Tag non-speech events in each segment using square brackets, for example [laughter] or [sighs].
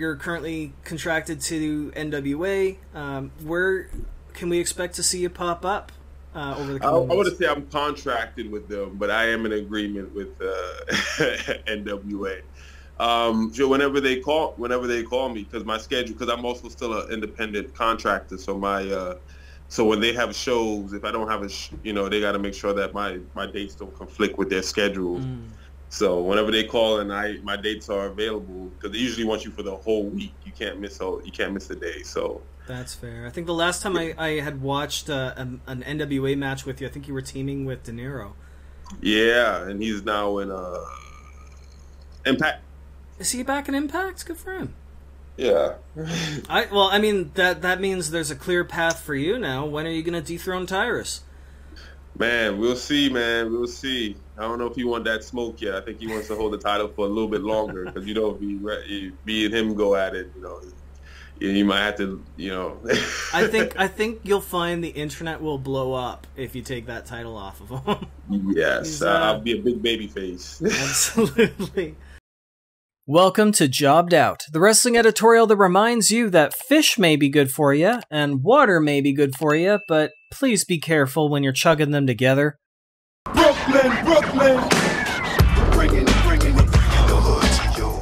You're currently contracted to NWA. Um, where can we expect to see you pop up uh, over the I, I want to say I'm contracted with them, but I am in agreement with uh, [laughs] NWA. Um, so whenever they call, whenever they call me, because my schedule, because I'm also still an independent contractor, so my, uh, so when they have shows, if I don't have a, sh- you know, they got to make sure that my my dates don't conflict with their schedules. Mm. So whenever they call and I my dates are available, because they usually want you for the whole week, you can't miss a you can't miss a day. So That's fair. I think the last time I, I had watched uh, an, an NWA match with you, I think you were teaming with De Niro. yeah, and he's now in uh, Impact. Is he back in Impact? Good for him. Yeah. [laughs] I well, I mean that that means there's a clear path for you now. When are you going to dethrone Tyrus? Man, we'll see, man. We'll see. I don't know if he want that smoke yet. I think he wants to hold the title for a little bit longer because you know if he if me and him go at it, you know, you, might have to, you know. I [laughs] think I think you'll find the internet will blow up if you take that title off of him. yes, uh, uh, I'll be a big baby face. [laughs] Absolutely. Welcome to JOB'd Out, the wrestling editorial that reminds you that fish may be good for you and water may be good for you, but please be careful when you're chugging them together. Brooklyn, Brooklyn.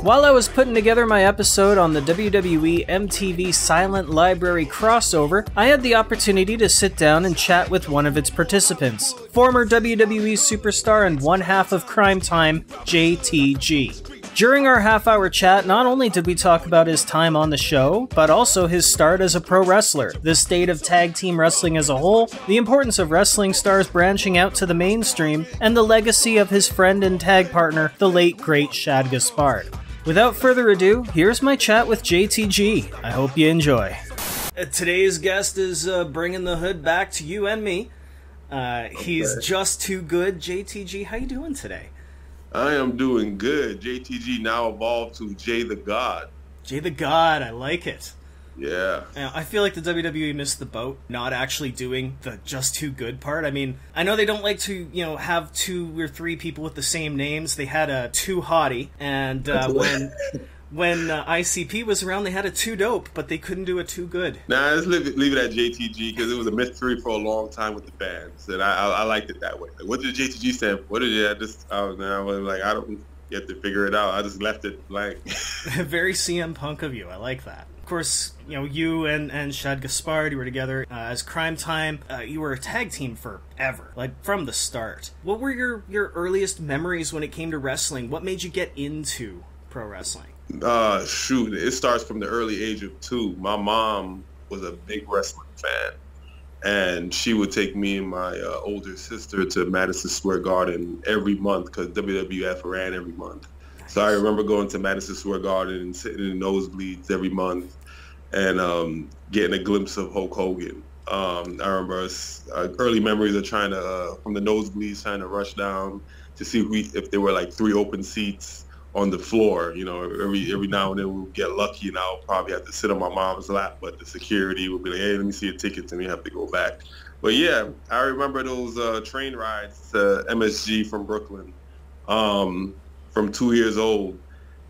While I was putting together my episode on the WWE MTV Silent Library crossover, I had the opportunity to sit down and chat with one of its participants, former WWE superstar and one half of Cryme Tyme, JTG. During our half hour chat, not only did we talk about his time on the show, but also his start as a pro wrestler, the state of tag team wrestling as a whole, the importance of wrestling stars branching out to the mainstream, and the legacy of his friend and tag partner, the late great Shad Gaspard. Without further ado, here's my chat with JTG. I hope you enjoy. Uh, Today's guest is uh, bringing the hood back to you and me. Uh, he's Okay. just too good. JTG, how you doing today? I am doing good. JTG now evolved to Jay the God. Jay the God, I like it. Yeah. I feel like the WWE missed the boat, not actually doing the just too good part. I mean, I know they don't like to, you know, have two or three people with the same names. They had a too hottie, and uh, when [laughs] when uh, ICP was around, they had a too dope, but they couldn't do a too good. Nah, let's leave it, leave it at JTG because it was a mystery for a long time with the fans, and I, I, I liked it that way. Like, what did JTG stand for? What did it? I just, I was, I was like, I don't get to figure it out. I just left it blank. [laughs] Very CM Punk of you. I like that. Of course, you know you and and Shad Gaspard. You were together uh, as Cryme Tyme. Uh, you were a tag team forever, like from the start. What were your your earliest memories when it came to wrestling? What made you get into pro wrestling? Uh, shoot, it starts from the early age of two. My mom was a big wrestling fan, and she would take me and my uh, older sister to Madison Square Garden every month because WWF ran every month. So I remember going to Madison Square Garden and sitting in nosebleeds every month and um, getting a glimpse of Hulk Hogan. Um, I remember uh, early memories of trying to, uh, from the nosebleeds, trying to rush down to see if, we, if there were like three open seats on the floor. You know, every every now and then we'll get lucky, and I'll probably have to sit on my mom's lap, but the security will be like, "Hey, let me see your tickets," and we have to go back. But yeah, I remember those uh, train rides to MSG from Brooklyn, um, from two years old,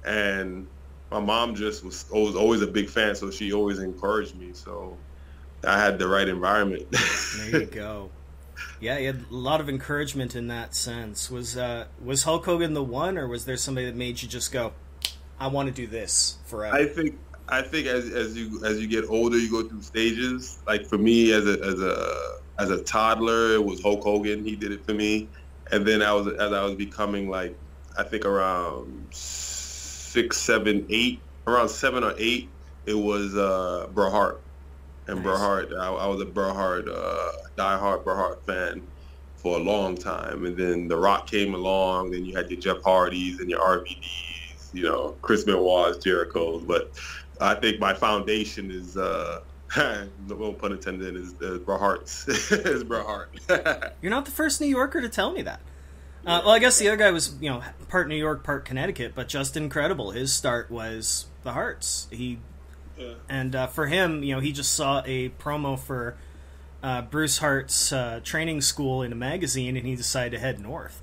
and my mom just was always always a big fan, so she always encouraged me. So I had the right environment. There you go. Yeah, you had a lot of encouragement in that sense. Was uh, was Hulk Hogan the one, or was there somebody that made you just go, "I want to do this forever"? I think I think as, as you as you get older, you go through stages. Like for me, as a as a as a toddler, it was Hulk Hogan. He did it for me, and then I was as I was becoming like I think around six, seven, eight, around seven or eight, it was uh, Bret Hart. And Nice. I, I was a Bret Hart, uh, diehard Bret Hart fan for a long time. And then The Rock came along. Then you had your Jeff Hardys and your RVDs, you know, Chris Benoit's, Jericho's. But I think my foundation is, uh, [laughs] no pun intended, is uh, Bret Hart's. [laughs] is [laughs] You're not the first New Yorker to tell me that. Uh, well, I guess the other guy was, you know, part New York, part Connecticut, but just incredible. His start was the Hearts. He Yeah. and uh, for him, you know, he just saw a promo for uh, Bruce Hart's uh, training school in a magazine, and he decided to head north.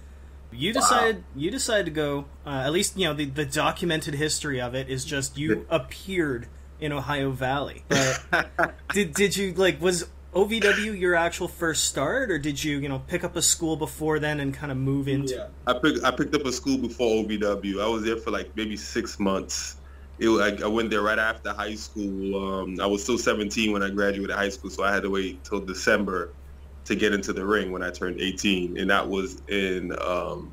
You decided you decided to go. Uh, at least you know the the documented history of it is just you appeared in Ohio Valley. [laughs] But did did you like was OVW your actual first start, or did you you know pick up a school before then and kind of move into? Yeah, I picked I picked up a school before OVW. I was there for like maybe six months. It I, I went there right after high school. Um, I was still 17 when I graduated high school, so I had to wait till December to get into the ring when I turned 18, and that was in um,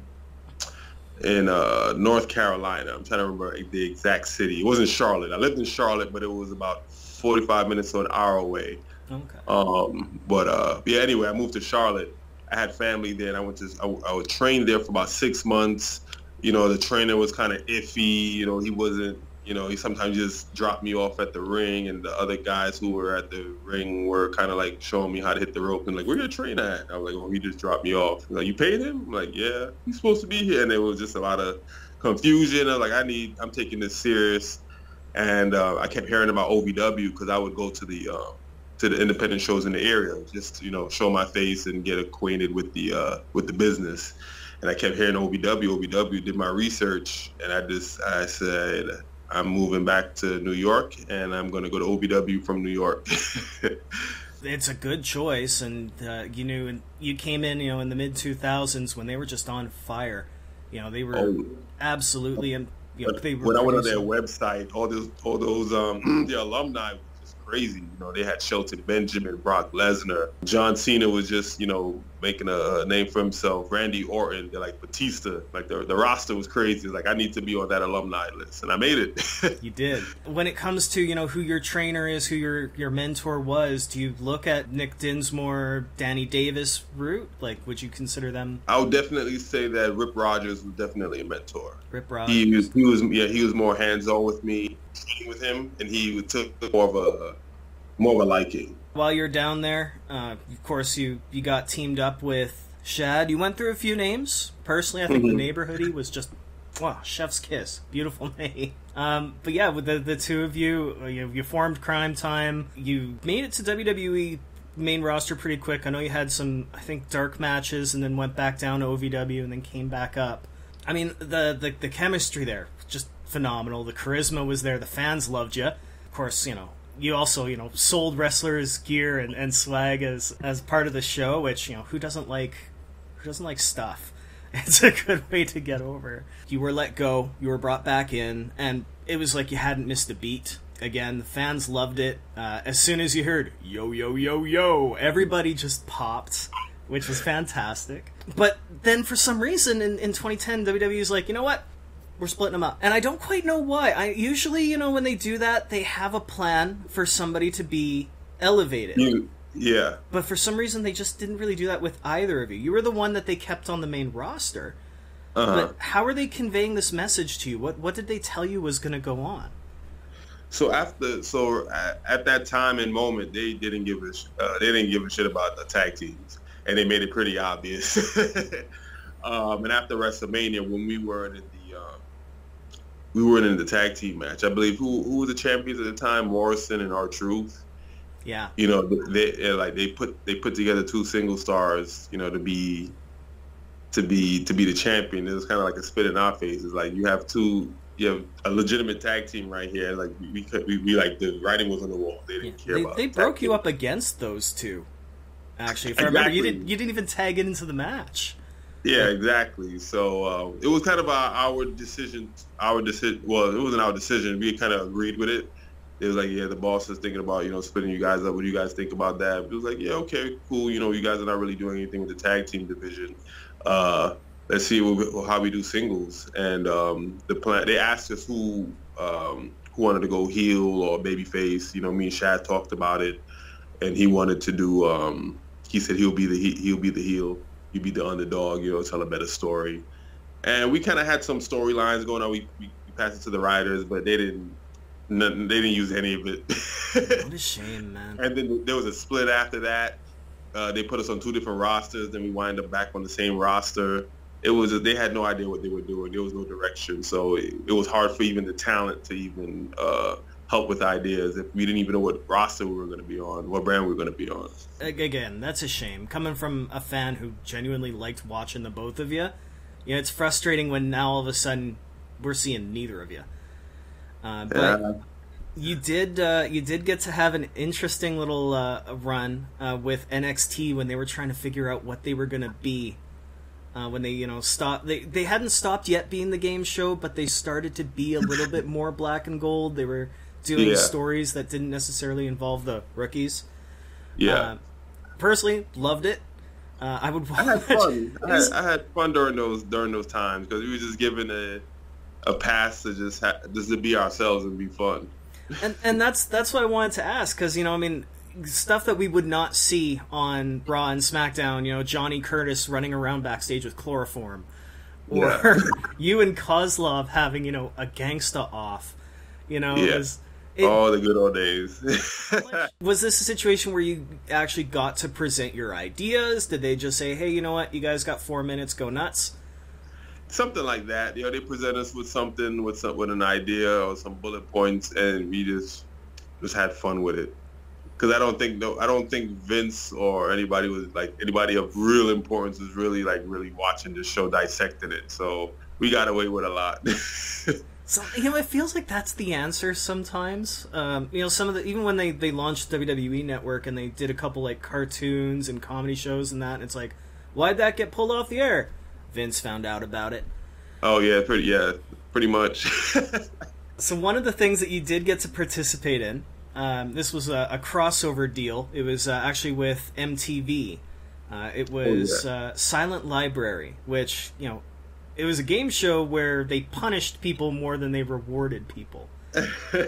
in uh, North Carolina. I'm trying to remember the exact city. It wasn't Charlotte. I lived in Charlotte, but it was about 45 minutes to an hour away. Okay. Um, but uh, yeah, anyway, I moved to Charlotte. I had family there, and I went to I, I was trained there for about six months. You know, the trainer was kind of iffy. You know, he wasn't. You know, he sometimes just dropped me off at the ring, and the other guys who were at the ring were kind of like showing me how to hit the rope and like, "Where your trainer at?" I was like, "Oh, he just dropped me off." Like, "You paid him?" I'm like, "Yeah, he's supposed to be here," and there was just a lot of confusion. I was like, "I need, I'm taking this serious," and uh, I kept hearing about OVW because I would go to the uh, to the independent shows in the area, just you know, show my face and get acquainted with the uh, with the business. And I kept hearing OVW, OVW. Did my research, and I just I said I'm moving back to New York, and I'm going to go to OVW from New York. [laughs] it's a good choice, and uh, you knew you came in, you know, in the mid 2000s when they were just on fire. You know, they were Oh. absolutely. You know, they were when I went on their website, all those all those um [clears throat] the alumni was just crazy. You know, they had Shelton Benjamin, Brock Lesnar, John Cena was just you know making a, a name for himself. Randy Orton, like Batista, like the the roster was crazy. Like I need to be on that alumni list, and I made it. [laughs] You did. When it comes to you know who your trainer is, who your your mentor was, do you look at Nick Dinsmore, Danny Davis route? Like, would you consider them I would definitely say that Rip Rogers was definitely a mentor. Rip Rogers? He was he was yeah he was more hands on with me, training with him, and he took more of a more of a liking. While you're down there, uh, of course you you got teamed up with Shad. You went through a few names. Personally, I think the Mhm. neighborhoody was just wow, chef's kiss, beautiful [laughs] name. Um, but yeah, with the the two of you, uh, you, you formed Cryme Tyme. You made it to WWE main roster pretty quick. I know you had some, I think, dark matches, and then went back down to OVW, and then came back up. I mean, the the, the chemistry there just phenomenal. The charisma was there. The fans loved you. Of course, you know you also you know sold wrestlers gear and, and swag as as part of the show. Which you know who doesn't like who doesn't like stuff. [laughs] It's a good way to get over. You were let go. You were brought back in, and it was like you hadn't missed a beat. Again, the fans loved it. Uh, as soon as you heard "yo yo yo yo," everybody just popped, which was fantastic. But then, for some reason, in, in 2010, WWE's like, you know what? We're splitting them up, and I don't quite know why. I usually, you know, when they do that, they have a plan for somebody to be elevated. You, yeah, But for some reason, they just didn't really do that with either of you. You were the one that they kept on the main roster. uh-huh. But how are they conveying this message to you? What what did they tell you was going to go on? So after, so at, at that time and moment, they didn't give a sh- uh, they didn't give a shit about the tag teams, and they made it pretty obvious. [laughs] um, and after WrestleMania, when we weren't in the we weren't in the tag team match, I believe who who was the champions at the time, Morrison and R Truth. Yeah, You know, they they- like they put they put together two single stars, you know, to be to be to be the champion. It was kind of like a spit in our faces. Like you have two, you have a legitimate tag team right here. Like we we, could, we, we like the writing was on the wall. They didn't care They, about. they broke you team. up against those two. Actually, if I remember, you didn't you didn't even tag it into the match. Yeah, exactly. So uh, it was kind of our, our decision. Our decision. Well, it wasn't our decision. We kind of agreed with it. It was like, yeah, the boss is thinking about you know splitting you guys up. What do you guys think about that? It was like, yeah, okay, cool. You know, you guys are not really doing anything with the tag team division. Uh, let's see what how we do singles. And um, the plan. They asked us who um, who wanted to go heel or babyface. You know, me and Shad talked about it, and he wanted to do. Um, he said he'll be the he, he'll be the heel. You be the underdog. You know, tell a better story. And we kind of had some storylines going on. We, we we passed it to the writers, but they didn't. Nothing, they didn't use any of it. [laughs] What a shame, man. And then there was a split after that. Uh, they put us on two different rosters. Then we wind up back on the same roster. It was they had no idea what they were doing. There was no direction, so it, it was hard for even the talent to even uh, help with ideas if we didn't even know what roster we were going to be on, what brand we were going to be on. Again, that's a shame. Coming from a fan who genuinely liked watching the both of you, You know, it's frustrating when now all of a sudden we're seeing neither of you. Uh, but Yeah. you did uh, you did get to have an interesting little uh, run uh, with NXT when they were trying to figure out what they were going to be. Uh, when they you know stopped they they hadn't stopped yet being the game show, but they started to be a little bit more black and gold. They were doing Yeah. stories that didn't necessarily involve the rookies. Yeah. Uh, personally, loved it. Uh, I would watch. I had [laughs] fun. I It was- had, I had fun during those during those times because we were just given a a pass to just ha- just to be ourselves and be fun. and and that's that's what I wanted to ask because you know I mean stuff that we would not see on Raw and SmackDown. You know Johnny Curtis running around backstage with chloroform, or Yeah. [laughs] you and Kozlov having you know a gangsta off. You know, Yeah. It, oh, the good old days. [laughs] was this a situation where you actually got to present your ideas? Did they just say, "Hey, you know what? You guys got four minutes. Go nuts." something like that. You know, they present us with something, with some, with an idea or some bullet points, and we just just had fun with it. Because I don't think no, I don't think Vince or anybody was like anybody of real importance was really like really watching the show, dissecting it. So we got away with a lot. [laughs] So you know, it feels like that's the answer sometimes. Um, you know, some of the even when they they launched WWE Network and they did a couple like cartoons and comedy shows and that, and it's like, why'd that get pulled off the air? Vince found out about it. oh yeah, pretty yeah, pretty much. [laughs] So one of the things that you did get to participate in, um, this was a, a crossover deal. It was uh, actually with MTV. Uh, it was yeah. uh, Silent Library, which you know, it was a game show where they punished people more than they rewarded people. [laughs] Uh,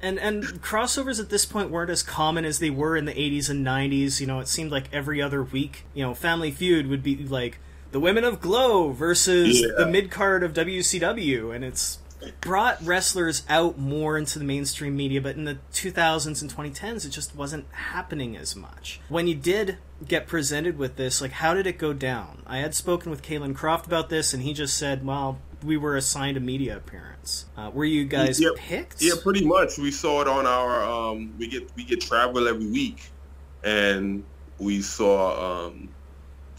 and and crossovers at this point weren't as common as they were in the 80s and 90s you know it seemed like every other week you know family feud would be like the women of glow versus Yeah. the mid card of wcw and it's brought wrestlers out more into the mainstream media but in the 2000s and 2010s it just wasn't happening as much. When you did get presented with this like how did it go down? I had spoken with Caylen Croft about this and he just said well we were assigned a media appearance. Uh, were you guys Yeah, picked? Yeah, pretty much. We saw it on our um we get we get travel every week and we saw um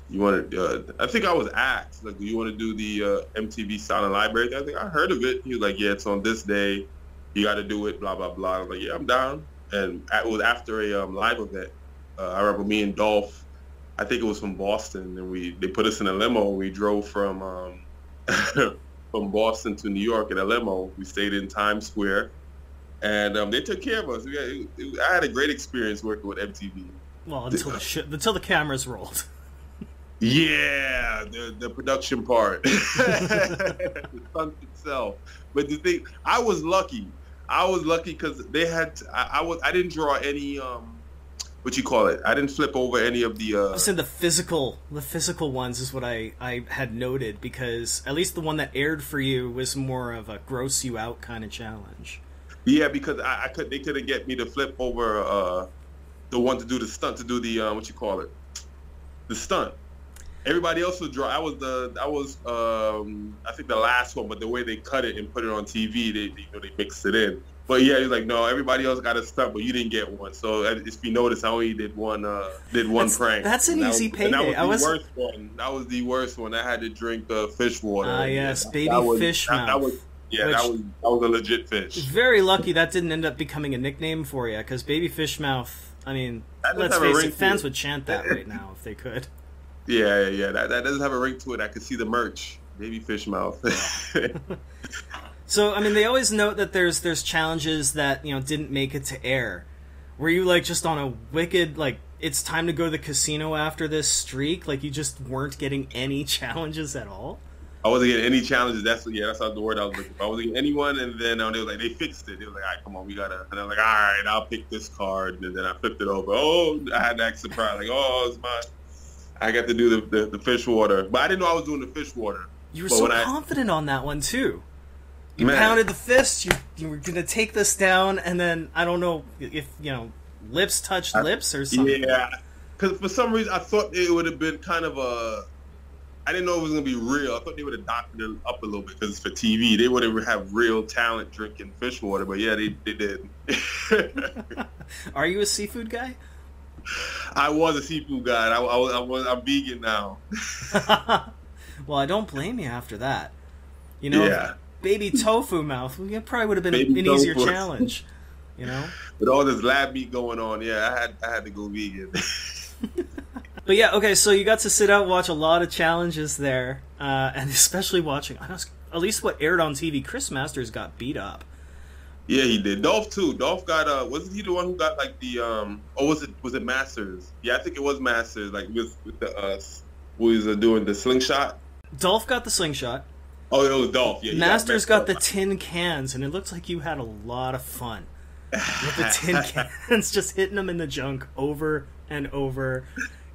you want to uh, I think I was asked like do you want to do the uh, MTV Silent Library? I think I heard of it. He was like, "Yeah, it's on this day. You got to do it blah blah blah." I was like, "Yeah, I'm down." And it was after a um, live event. Uh, I remember me and Dolph I think it was from Boston and we they put us in a limo. We drove from um [laughs] from Boston to New York in a limo. We stayed in Times Square, and um, they took care of us. Had, it- it- I had a great experience working with MTV. Well, until the until the cameras rolled. [laughs] Yeah, the the production part, [laughs] the stunt itself. But the thing, I was lucky. I was lucky because they had. I, I was. I didn't draw any. Um, what you call it? I didn't flip over any of the. I Uh, was saying the physical, the physical ones is what I I had noted because at least the one that aired for you was more of a gross you out kind of challenge. Yeah, because I, I could they couldn't get me to flip over uh the one to do the stunt to do the um, what you call it the stunt. Everybody else was draw. I was the I was um I think the last one, but the way they cut it and put it on TV, they, they you know they mixed it in. But yeah, he's like, no, everybody else got a stunt, but you didn't get one. So uh, if you notice, I only did one uh did one That's- prank. that's an that easy was, and that payday. was I the was- worst one. That was the worst one. I had to drink uh, fish water. Ah, yes, that- baby that was- fish that, that mouth, was yeah, which- that was that was a legit fish. Very lucky that didn't end up becoming a nickname for you because Baby fish mouth. I mean, let's face it, fans would chant that right now if they could. [laughs] Yeah, yeah, yeah. That, that doesn't have a ring to it. I could see the merch. Baby fish mouth. [laughs] So I mean, they always note that there's there's challenges that you know didn't make it to air. Were you like just on a wicked like it's time to go to the casino after this streak? Like you just weren't getting any [laughs] challenges at all? I wasn't getting any challenges. That's yeah, that's not the word I was looking for. I wasn't getting anyone, and then um, they were like, they fixed it. They were like, all right, come on, we gotta. And I'm like, all right, I'll pick this card, and then I flipped it over. Oh, I had that surprise, like, oh, it's mine. I got to do the, the, the fish water, but I didn't know I was doing the fish water. You were But so when I- confident on that one too. You Man. pounded the fist. You you were gonna take this down, and then I don't know if you know lips touched lips or something. Yeah, because for some reason I thought it would have been kind of a. I didn't know it was gonna be real. I thought they would have doctored it up a little bit because it's for TV. They would have have real talent drinking fish water, but yeah, they they did. [laughs] [laughs] Are you a seafood guy? I was a seafood guy. I, I I was I'm vegan now. [laughs] well, I don't blame you after that. You know, Yeah. baby tofu mouth. It probably would have been Baby an easier challenge. You know. With all this lab meat going on, yeah, I had I had to go vegan. [laughs] But yeah, okay, so you got to sit out and watch a lot of challenges there, uh, and especially watching, at least what aired on TV, Chris Masters got beat up. Yeah, he did. Dolph too. Dolph got uh, wasn't he the one who got like the um? Oh, was it was it Masters? Yeah, I think it was Masters. Like with with the uh, who was uh, doing the slingshot. Dolph got the slingshot. Oh, it was Dolph. Yeah, Masters messed got the tin cans, and it looks like you had a lot of fun with the tin [laughs] cans, [laughs] just hitting them in the junk over and over.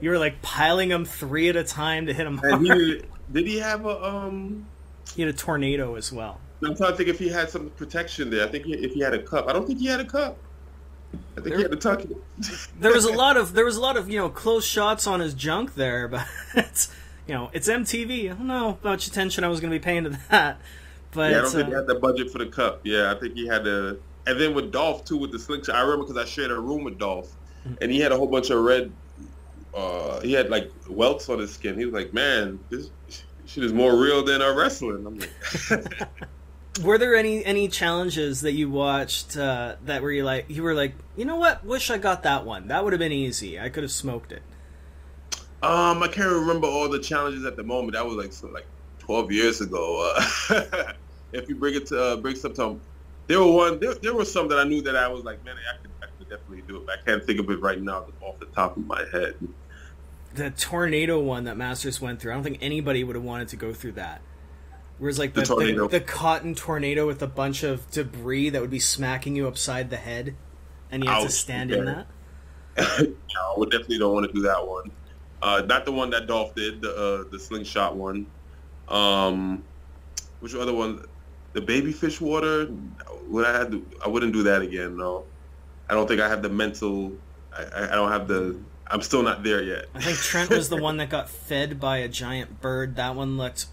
You were like piling them three at a time to hit them hard. He did, did he have a um? He had a tornado as well. I'm trying to think if he had some protection there. I think he, if he had a cup. I don't think he had a cup. I think There- he had to tuck it. There was a lot of there was a lot of you know close shots on his junk there, [laughs] but it's you know it's MTV. I don't know how much attention I was going to be paying to that, but Yeah, I don't think he uh, had the budget for the cup. Yeah, I think he had to. And then with Dolph too, with the slingshot, I remember because I shared a room with Dolph, and he had a whole bunch of red. Uh, he had like welts on his skin. He was like, "Man, this shit is more real than uh, wrestling." I'm like, [laughs] [laughs] were there any any challenges that you watched uh, that were you like you were like you know what wish I got that one that would have been easy I could have smoked it. um, I can't remember all the challenges at the moment. That was like so, like 12 years ago. Uh, [laughs] if you bring it to uh, bring some time, there were one. There, there were some that I knew that I was like, man, I could, I could definitely do it. But I can't think of it right now off the top of my head. The tornado one that Masters went through I don't think anybody would have wanted to go through that. Whereas like the, The the, the, cotton tornado with a bunch of debris that would be smacking you upside the head, and you had to stand in that. [laughs] no, we definitely don't want to do that one. Uh, not the one that Dolph did, the uh, the slingshot one. Um, which other one? The baby fish water. Would I had to, I wouldn't do that again. No, I don't think I have the mental. I, I I don't have the. I'm still not there yet. I think Trent was the [laughs] one that got fed by a giant bird. That one looked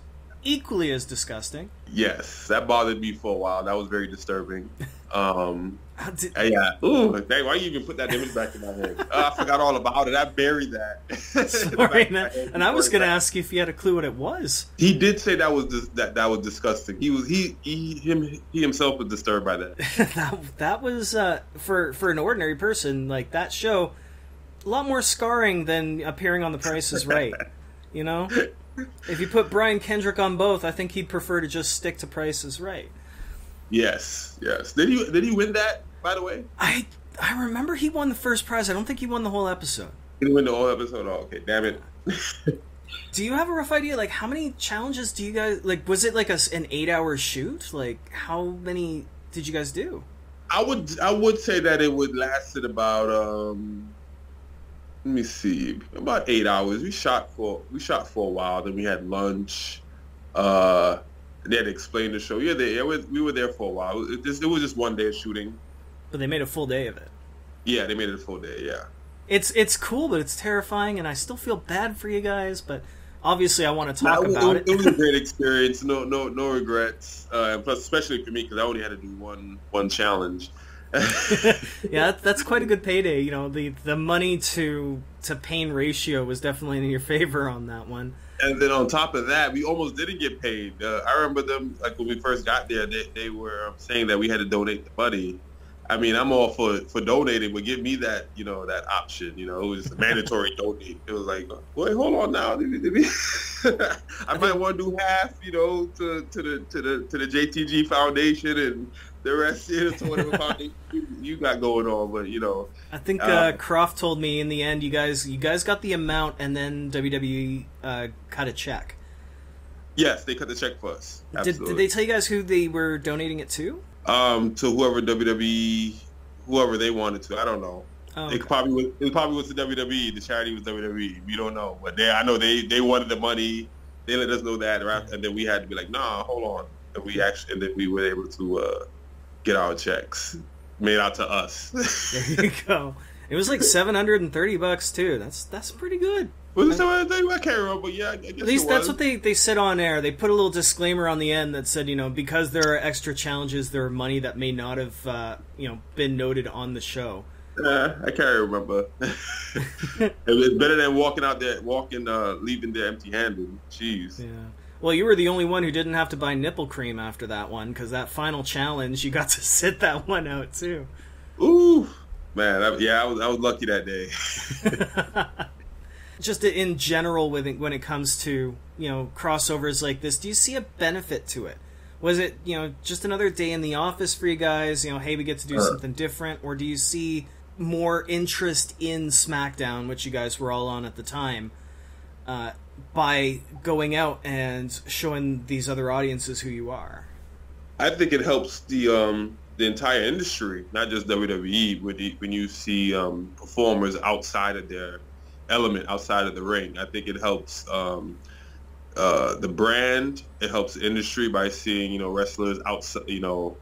equally as disgusting. Yes, that bothered me for a while. That was very disturbing. [laughs] Um, did- yeah. Ooh, dang, why you even put that image back in my head? Uh, I forgot all about it. I buried that. [laughs] Sorry, man. And I was going to ask you if you had a clue what it was. He did say that was dis- that that was disgusting. He was he he him he himself was disturbed by that. [laughs] that that was uh, for for an ordinary person like that show. A lot more scarring than appearing on The Price is Right. You know, if you put Brian Kendrick on both, I think he'd prefer to just stick to Price is Right. Yes, yes. Did he did he win that? By the way, I I remember he won the first prize. I don't think he won the whole episode. he win the whole episode? Oh, okay, damn it. [laughs] Do you have a rough idea? Like, how many challenges do you guys like? Was it like a, an eight-hour shoot? Like, how many did you guys do? I would I would say that it would lasted about um let me see about eight hours. We shot for we shot for a while. Then we had lunch. Uh, they had explained the show. Yeah, they it was, we were there for a while. It, just, it was just one day of shooting. But they made a full day of it. Yeah, they made it a full day. Yeah. It's it's cool, but it's terrifying, and I still feel bad for you guys. But obviously, I want to talk it, about it, it it. was a great [laughs] experience. No, no, no regrets. Uh, and plus, especially for me, because I only had to do one one challenge. [laughs] yeah, that, that's quite a good payday. You know, the the money to to pain ratio was definitely in your [laughs] favor on that one. and then on top of that, we almost didn't get paid. Uh, I remember them like when we first got there, they, they were um, saying that we had to donate the money. I mean, I'm all for for donating, but give me that you know that option. You know, it was mandatory [laughs] donate. It was like, wait, hold on now. I might want to do half, you know, to, to the to the to the JTG Foundation and the rest is to whatever you, you got going on. But you know, I think uh, Uh, Croft told me in the end, you guys you guys got the amount, and then WWE uh, cut a check. yes, they cut the check for us. Did, did they tell you guys who they were donating it to? um, to whoever WWE, whoever they wanted to. I don't know. Oh, It probably was. It probably was the WWE. The charity was WWE. We don't know, but they. I know they. They wanted the money. They let us know that, right? and then we had to be like, nah, hold on. And we actually, and then we were able to uh, get our checks made out to us. [laughs] There you go. It was like seven hundred and thirty bucks too. That's that's pretty good. was it something? I can't remember. But yeah, At least that's what they, they said on air. They put a little disclaimer on the end that said, you know, because there are extra challenges, there are money that may not have, uh, you know, been noted on the show. Uh, I can't remember. [laughs] it was better than walking out there, walking, uh, leaving there empty-handed. Jeez. Yeah. Well, you were the only one who didn't have to buy nipple cream after that one because that final challenge, you got to [laughs] sit that one out too. Ooh, man, I, yeah, I was I was lucky that day. [laughs] Just in general, with it, when it comes to you know crossovers like this, do you see a benefit to it? Was it you know just another day in the office for you guys? You know, hey, we get to do something different, or do you see more interest in SmackDown, which you guys were all on at the time, uh, by going out and showing these other audiences who you are? I think it helps the um the entire industry, not just WWE. When you, when you see um, performers outside of their element, outside of the ring, I think it helps um, uh, the brand. It helps the industry by seeing you know wrestlers outside. You know,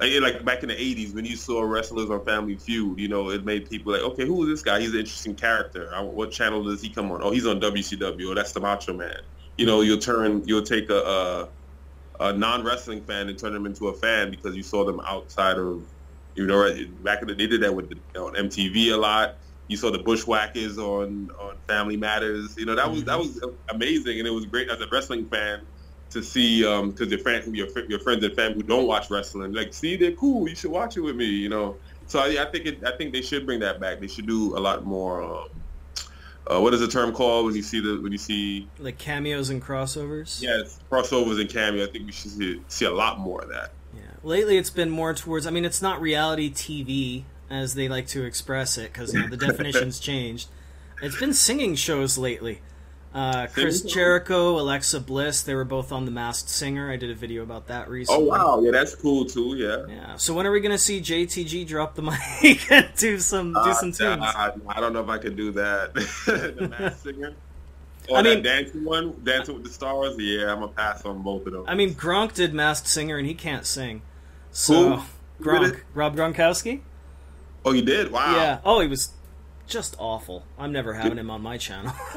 like, back in the '80s when you saw wrestlers on Family Feud. You know, it made people like, okay, who is this guy? He's an interesting character. What channel does he come on? Oh, he's on WCW. Oh, that's the Macho Man. You know, you'll turn, you'll take a. a a non-wrestling fan and turn them into a fan because you saw them outside of, you know, back in the they did that with the, on MTV a lot. You saw the Bushwhackers on on Family Matters. You know, that was that mm-hmm. was amazing, and it was great as a wrestling fan to see because your friend, your your friends and family who don't watch wrestling, like, see, they're cool. You should watch it with me. You know, so I, I think it, I think they should bring that back. They should do a lot more. Um, uh, what is the term called when you see the when you see Like cameos and crossovers? Yes, crossovers and cameo. I think we should see, see a lot more of that. Yeah. Lately, it's been more towards. I mean, it's not reality TV as they like to express it because you know the [laughs] definition's changed. It's been singing shows lately. Uh, Chris? Jericho, Alexa Bliss, they were both on The Masked Singer. I did a video about that recently. Oh wow, yeah, that's cool too. Yeah. Yeah. So when are we gonna see JTG drop the [laughs] mic and do some do some Uh, tunes? I, I don't know if I can do that. [laughs] the Masked Singer. [laughs] Or I that mean- dancing one, Dancing with the Stars. Yeah, I'm gonna pass on both of those. I mean, Gronk did Masked Singer and he can't sing. So? Who Gronk. Rob Gronkowski. oh, you did? Wow. Yeah. Oh, he was just awful. I'm never having him on my channel. [laughs]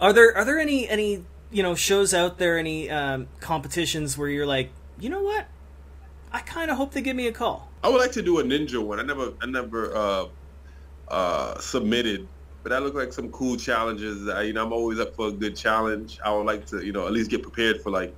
are there are there any any you know shows out there any um, competitions where you're like you know what I kind of hope they give me a call. I would like to do a ninja one. I never, I never uh, uh, submitted, but that looked like some cool challenges. I, you know, I'm always up for a good challenge. I would like to, you know, at least get prepared for like,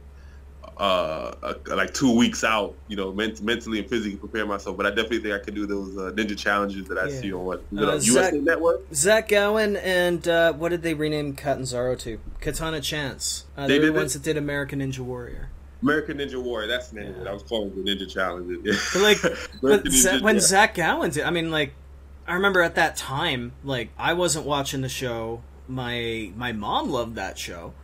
uh, uh like two weeks out. You know, ment- mentally and physically prepare myself. But I definitely think I could do those uh, ninja challenges that I Yeah. see on what it Zach- USA Network. Zach Gowen and uh, what did they rename Catanzaro to? Katana Chance. Uh, They were did the ones that did American Ninja Warrior. American Ninja Warrior. That's the name. it. Yeah. I was calling the Ninja Challenge. Yeah. But like, [laughs] but Za- when yeah. Zach Gowen did, I mean, like, I remember at that time, like, I wasn't watching the show. My my mom loved that show,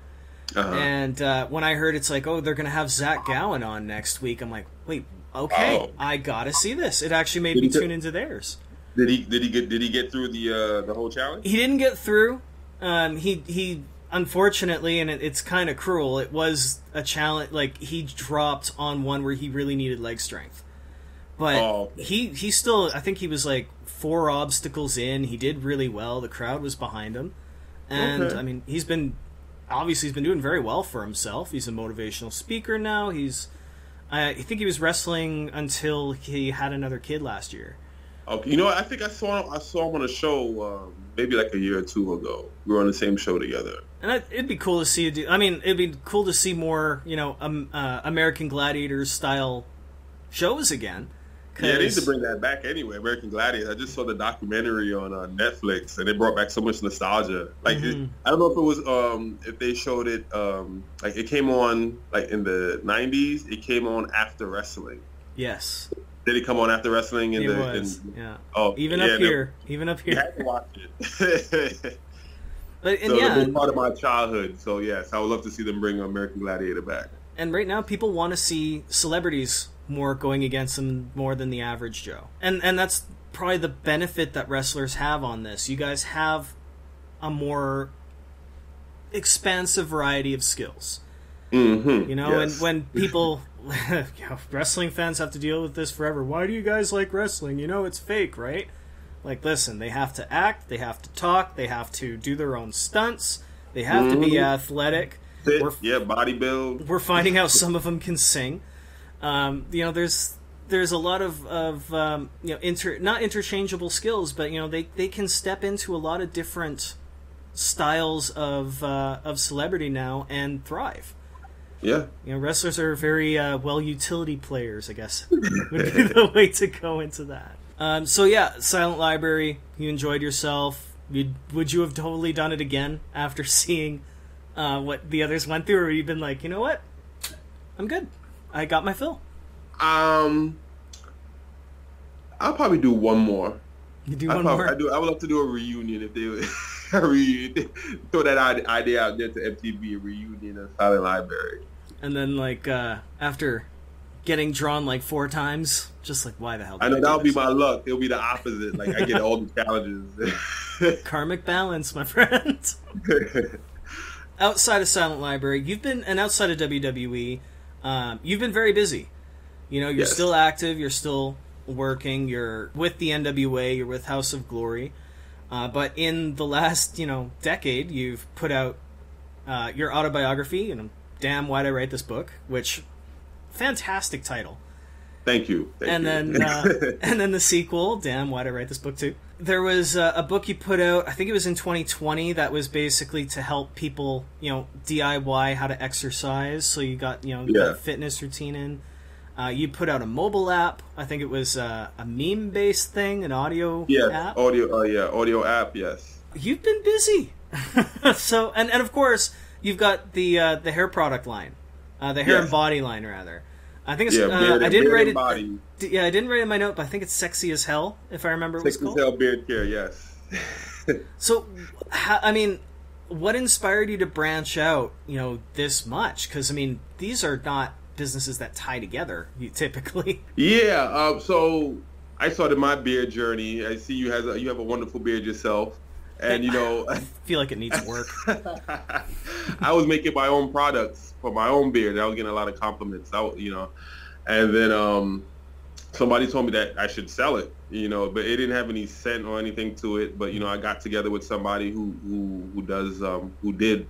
Uh-huh. and uh, when I heard it's like, oh, they're gonna have Zach Gowen on next week, I'm like, wait, okay, Oh. I gotta see this. It actually made Did me tune into theirs. Did he did he get did he get through the uh, the whole challenge? He didn't get through. Um, he he unfortunately, and it, it's kind of cruel. It was a challenge. Like he dropped on one where he really needed leg strength, but Oh. he he still. I think he was like four obstacles in. He did really well. The crowd was behind him, and Okay. I mean he's been obviously he's been doing very well for himself. He's a motivational speaker now. He's I think he was wrestling until he had another kid last year. Okay, you know what? I think I saw him. I saw him on a show um, maybe like a year or two ago. We were on the same show together. And I, it'd be cool to see. Do, I mean, it'd be cool to see more, you know, um, uh, American Gladiators style shows again. Yeah, they need 'Cause- to bring that back anyway. American Gladiator. I just saw the documentary on uh, Netflix, and it brought back so much nostalgia. Like, it, Mhm. I don't know if it was um, if they showed it um, like it came on like in the '90s. It came on after wrestling. yes, Did it come on after wrestling? In it the, was. In, yeah, oh, even yeah, up here, even up You here. had to watch it. [laughs] But and so yeah, it's been part of my childhood. So yes, I would love to see them bring American Gladiator back. and right now people want to see celebrities more going against them more than the average Joe, and and that's probably the benefit that wrestlers have on this. You guys have a more expansive variety of skills. Mm-hmm. You know, and when [laughs] people, [laughs] you know, wrestling fans have to deal with this forever. Why do you guys like wrestling? You know, it's fake, right? Like, listen, they have to act, they have to talk, they have to do their own stunts, they have to be Mhm. athletic. We're- yeah, body build. We're finding out some of them can sing. Um, you know, there's there's a lot of of um, you know inter not interchangeable skills, but you know they they can step into a lot of different styles of uh, of celebrity now and thrive. Yeah. You know, wrestlers are very uh, well utility players, I guess [laughs] would be the way to go into that. Um, so yeah, Silent Library. You enjoyed yourself. You'd, would you have totally done it again after [laughs] seeing uh, what the others went through, or you've been like, you know what, I'm good. I got my fill. Um, I'll probably do one more. You do I one probably, more. I do. I would love to do a reunion if they would. [laughs] a reunion. Throw that idea out there to MTV, a reunion of Silent Library. And then like uh, after getting drawn like four times, just like why the hell? I know that'll be my luck. It'll be the opposite. Like I get all the challenges. [laughs] karmic balance, my friend. [laughs] outside of Silent Library, you've been and outside of WWE, um, you've been very busy. You know, you're Yes. still active. You're still working. You're with the NWA. You're with House of Glory. Uh, but in the last, you know, decade, you've put out uh, your autobiography. and damn, why'd I write this book? Which fantastic title. Thank you. Thank and you. then [laughs] uh, and then the sequel. Damn, why'd I write this book too? There was uh, a book you put out. I think it was in 2020. That was basically to help people, you know, DIY how to exercise. So you got you know Yeah. fitness routine in. Uh, you put out a mobile app. I think it was uh, a meme based thing, an audio yes, app. audio. Oh yeah, audio app. Yes. You've been busy. [laughs] so and and of course you've got the uh, the hair product line, uh, the hair Yes. and body line rather. I think it's. Yeah, uh, I didn't write it. Body. D- Yeah, I didn't write it in my note, but I think it's sexy as hell, if I remember what it was Six called. hell beard care. Yes. [laughs] So, ha- I mean, what inspired you to branch out, you know, this much? Because, I mean, these are not businesses that tie together, you typically. [laughs] Yeah. Um, so I started my beard journey. I see you has a, you have a wonderful beard yourself, and you know. I feel like it needs work. [laughs] I was making my own products for my own beard. I was getting a lot of compliments. I, you know, and then um, somebody told me that I should sell it. You know, but it didn't have any scent or anything to it. But you know, I got together with somebody who who who does um, who did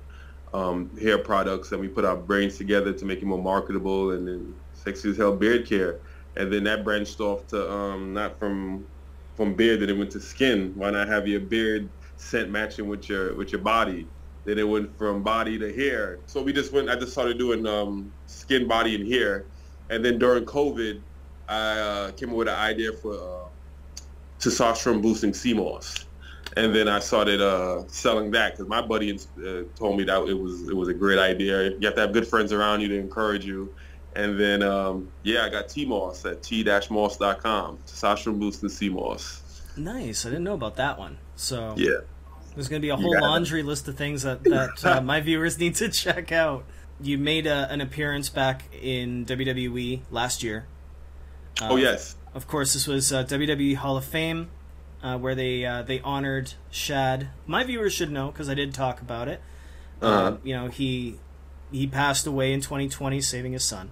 um, hair products, and we put our brains together to make it more marketable. And then Sexy as Hell Beard Care, and then that branched off to um, not from from beard, then it went to skin. Why not have your beard scent matching with your with your body? Then it went from body to hair. So we just went. I just started doing um, skin, body, and hair. And then during COVID, I uh, came up with an idea for uh, testosterone boosting sea moss. And then I started uh, selling that because my buddy uh, told me that it was it was a great idea. You have to have good friends around you to encourage you. And then um, yeah, I got T-Moss at t-moss.com. Testosterone boosting sea moss. nice. I didn't know about that one. So, Yeah. there's going to be a whole got it. laundry list of things that, that uh, [laughs] my viewers need to check out. You made a, an appearance back in WWE last year. Uh, Oh yes. Of course, this was uh, WWE Hall of Fame, uh, where they uh, they honored Shad. My viewers should know because I did talk about it. Uh-huh. Um, you know, he he passed away in 2020, saving his son.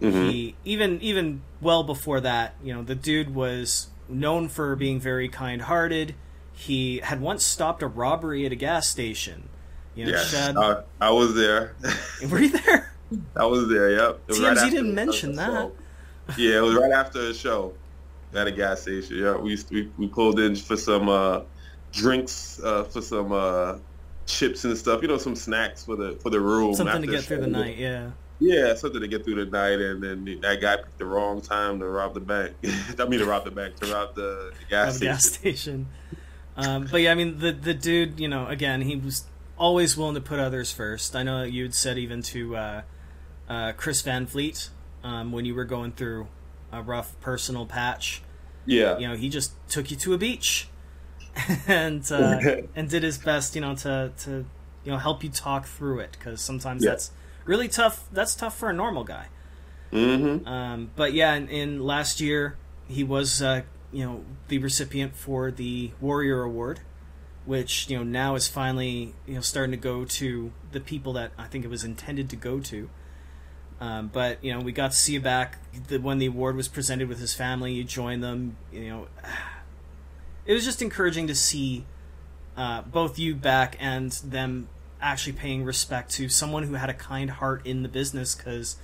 Mhm. He even even well before that, you know, the dude was known for being very kind-hearted. He had once stopped a robbery at a gas station. You know, Yes. I, I was there. [laughs] were you there? [laughs] I was there. Yep. It was TMZ after didn't mention that. Yeah, it was right after the show at a gas station. Yeah, we to, we, we pulled in for some uh, drinks, uh, for some uh, chips and stuff. You know, some snacks for the for the room. Something to get through the night, yeah. Yeah, something to get through the night, and then that guy picked the wrong time to rob the bank. [laughs] I mean, to rob the bank, to rob the, the gas station. gas station. Um, but yeah, I mean the the dude, you know, again, he was always willing to put others first. I know you'd said even to uh, uh, Chris Van Vliet um, when you were going through a rough personal patch. Yeah, You know, he just took you to a beach [laughs] and uh, [laughs] and did his best, you know, to to you know help you talk through it because sometimes Yeah. that's really tough. That's tough for a normal guy. hmm Um, but yeah, in, in last year he was uh, you know the recipient for the Warrior Award, which you know now is finally you know starting to go to the people that I think it was intended to go to. Um, but you know we got to see you back the, when the award was presented with his family. You joined them. You know, [sighs] it was just encouraging to see uh, both you back and them actually paying respect to someone who had a kind heart in the business because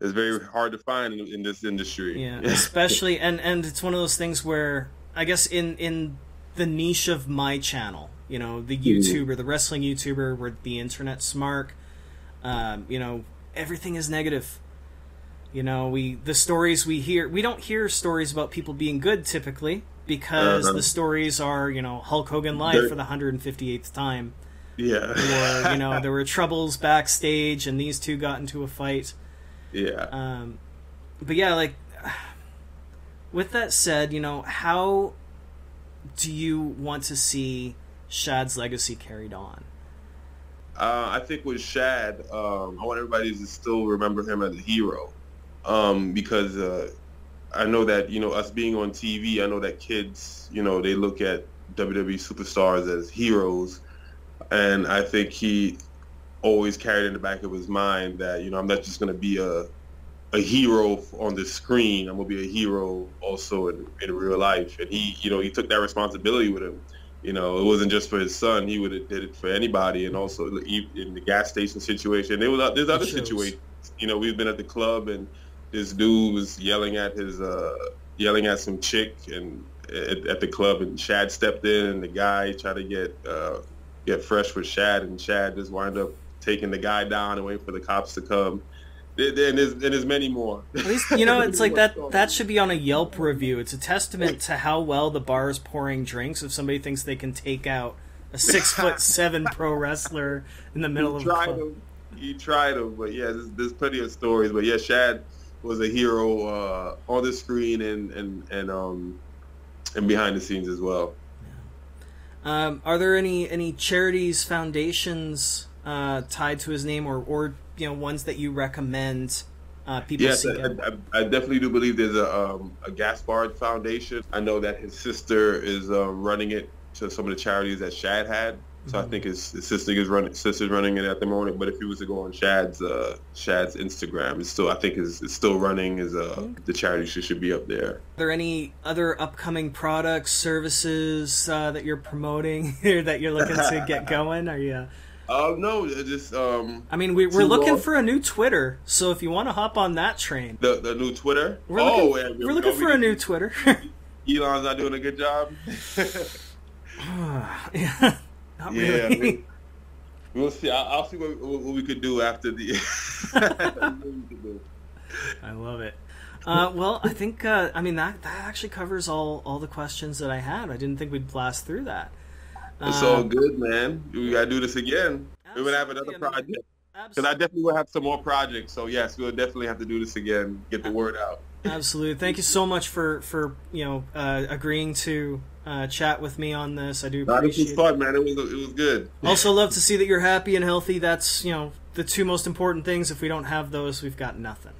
It's very hard to find in, in this industry. yeah [laughs] especially and and it's one of those things where i guess in in the niche of my channel You know, the Mm-hmm. YouTuber, the wrestling YouTuber, where the internet smart. Um, you know, everything is negative. You know, we the stories we hear, we don't hear stories about people being good typically because Uh-huh. the stories are, you know, Hulk Hogan live They're- for the 158th time Yeah. or you [laughs] know there were troubles backstage and these two got into a fight yeah. um, but yeah like [sighs] with that said you know how do you want to see shad's legacy carried on? Uh, I think with Shad, um, I want everybody to still remember him as a hero, um, because uh, I know that you know us being on TV, I know that kids, you know, they look at WWE superstars as heroes, and I think he always carried in the back of his mind that you know I'm not just going to be a a hero on the screen. I'm gonna be a hero also in, in real life, and he, you know, he took that responsibility with him. You know, it wasn't just for his son. He would have did it for anybody, and also in the gas station situation. There was there's other situations. You know, we've been at the club, and this dude was yelling at his uh, yelling at some chick, and at, at the club, and Shad stepped in, and the guy tried to get uh, get fresh with Shad, and Shad just wound up taking the guy down and waiting for the cops to come. And there's, and there's many more. at least you know [laughs] it's like that that should be on a yelp review it's a testament to how well the bar is pouring drinks if somebody thinks they can take out a six [laughs] foot seven pro wrestler in the middle of he a tried club. him. He tried him, but yeah, there's, there's plenty of stories. But yeah, Shad was a hero uh, on the screen and and and um and behind the scenes as well. Um, are there any any charities, foundations uh, tied to his name, or or you know ones that you recommend uh, people Yes, I? I, I definitely do believe there's a um, a Gaspard Foundation. I know that his sister is um, running it to some of the charities that Shad had. So I think his, his sister is running sister's running it at the moment. But if he was to go on Shad's uh, Shad's Instagram, it's still I think is it's still running. Is uh, the charity should, should be up there. Are there any other upcoming products, services uh, that you're promoting or [laughs] that you're looking to get [laughs] going? Are you? Oh no, just um I mean, we, we're looking long. for a new Twitter, so if you want to hop on that train, the the new Twitter. we're oh, looking, yeah, we're looking we- for a new Twitter. [laughs] Elon's not doing a good job. [laughs] [sighs] [sighs] yeah, [laughs] not Yeah, really. we- we'll see. I'll, I'll see what, what what we could do after the. what we could do. I love it. Uh, well, I think uh, I mean that that actually covers all all the questions that I had. I didn't think we'd blast through that. It's Um, all good, man. We gotta do this again. We're gonna have another project because I definitely will have some more projects. So yes, we'll definitely have to do this again. Get the word out. Absolutely. Thank you so much for for you know uh, agreeing to uh, chat with me on this. I do Nah, this was appreciate. it. fun, man. It was it was good. Also, [laughs] love to see that you're happy and healthy. That's you know the two most important things. If we don't have those, we've got nothing.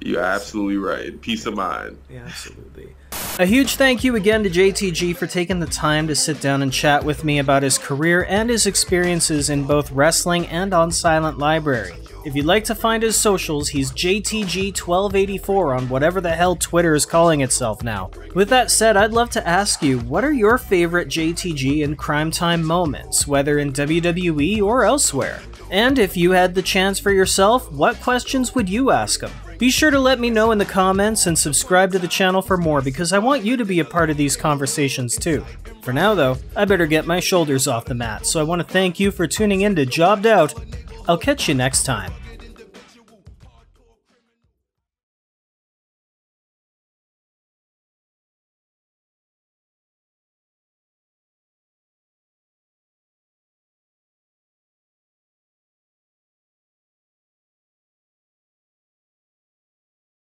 You're absolutely right. Peace of mind. Yeah, absolutely. A huge thank you again to JTG for taking the time to sit down and chat with me about his career and his experiences in both wrestling and on Silent Library. If you'd like to find his socials, he's JTG1284 on whatever the hell Twitter is calling itself now. With that said, I'd love to ask you, what are your favorite JTG and Cryme Tyme moments, whether in WWE or elsewhere? And if you had the chance for yourself, what questions would you ask him? Be sure to let me know in the comments and subscribe to the channel for more because I want you to be a part of these conversations too. For now though, I better get my shoulders off the mat, so I want to thank you for tuning in to JOB'd Out. I'll catch you next time.